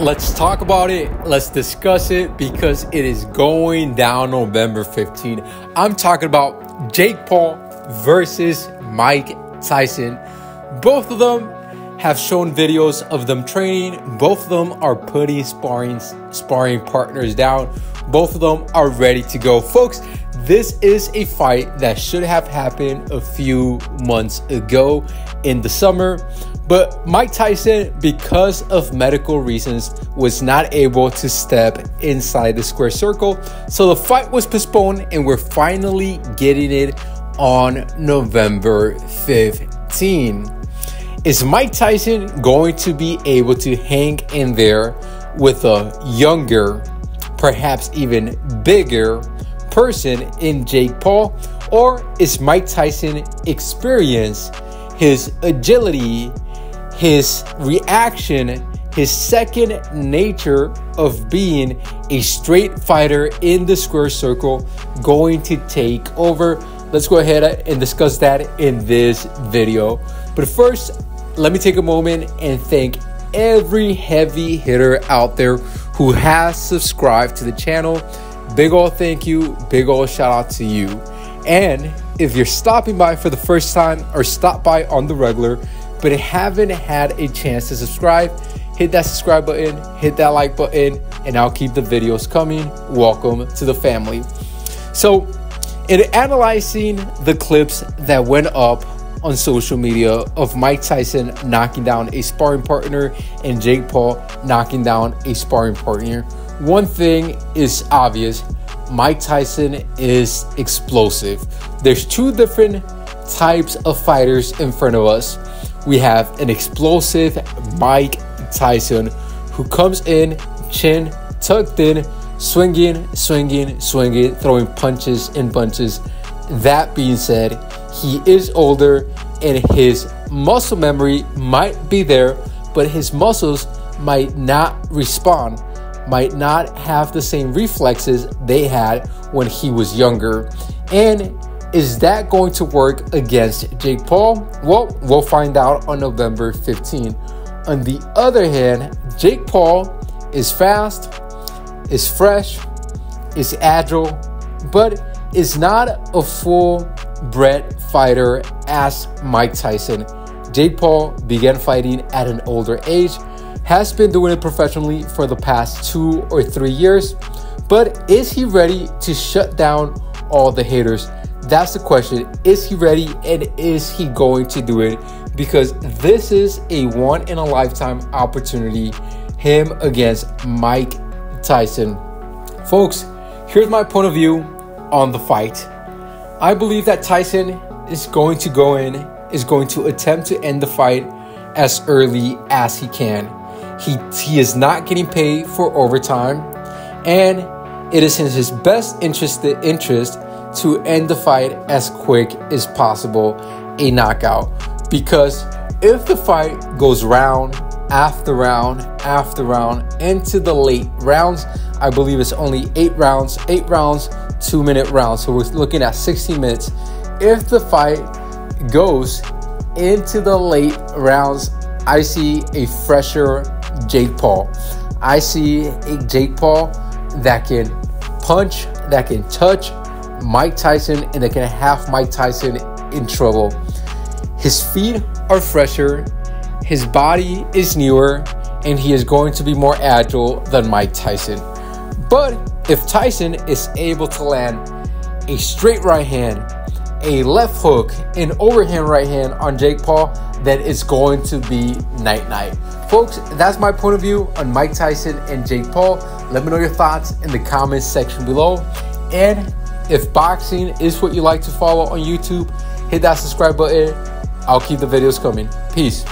Let's talk about it. Let's discuss it because it is going down November 15. I'm talking about Jake Paul versus Mike Tyson. Both of them have shown videos of them training. Both of them are putting sparring sparring partners down. Both of them are ready to go. Folks, this is a fight that should have happened a few months ago in the summer. But Mike Tyson, because of medical reasons, was not able to step inside the square circle. So the fight was postponed, and we're finally getting it on November 15. Is Mike Tyson going to be able to hang in there with a younger, perhaps even bigger person in Jake Paul? Or is Mike Tyson experience, his agility, his reaction, his second nature of being a straight fighter in the square circle going to take over? Let's go ahead and discuss that in this video. But first, let me take a moment and thank every heavy hitter out there who has subscribed to the channel. Big ol' thank you, big ol' shout out to you. And if you're stopping by for the first time or stop by on the regular, but haven't had a chance to subscribe, hit that subscribe button, hit that like button, and I'll keep the videos coming. Welcome to the family. So, in analyzing the clips that went up on social media of Mike Tyson knocking down a sparring partner and Jake Paul knocking down a sparring partner. One thing is obvious Mike Tyson is explosive. There's two different types of fighters in front of us. We have an explosive Mike Tyson who comes in, chin tucked in, swinging, swinging, swinging, throwing punches and bunches. That being said, he is older and his muscle memory might be there, but his muscles might not respond, might not have the same reflexes they had when he was younger. And is that going to work against Jake Paul? Well, we'll find out on November 15. On the other hand, Jake Paul is fast, is fresh, is agile, but is not a full bred fighter as Mike Tyson. Jake Paul began fighting at an older age, has been doing it professionally for the past two or three years, but is he ready to shut down all the haters? That's the question. Is he ready and is he going to do it? Because this is a one in a lifetime opportunity, him against Mike Tyson. Folks, here's my point of view on the fight. I believe that Tyson is going to go in, is going to attempt to end the fight as early as he can. He, he is not getting paid for overtime, and it is in his best interest, interest to end the fight as quick as possible, a knockout. Because if the fight goes round after round after round into the late rounds, I believe it's only eight rounds, eight rounds two minute rounds. So we're looking at 60 minutes. If the fight goes into the late rounds, I see a fresher Jake Paul. I see a Jake Paul that can punch, that can touch Mike Tyson, and that can have Mike Tyson in trouble. His feet are fresher, his body is newer, and he is going to be more agile than Mike Tyson. But if Tyson is able to land a straight right hand, a left hook, an overhand right hand on Jake Paul, then it's going to be night night. Folks, that's my point of view on Mike Tyson and Jake Paul. Let me know your thoughts in the comments section below. And if boxing is what you like to follow on YouTube, hit that subscribe button. I'll keep the videos coming. Peace.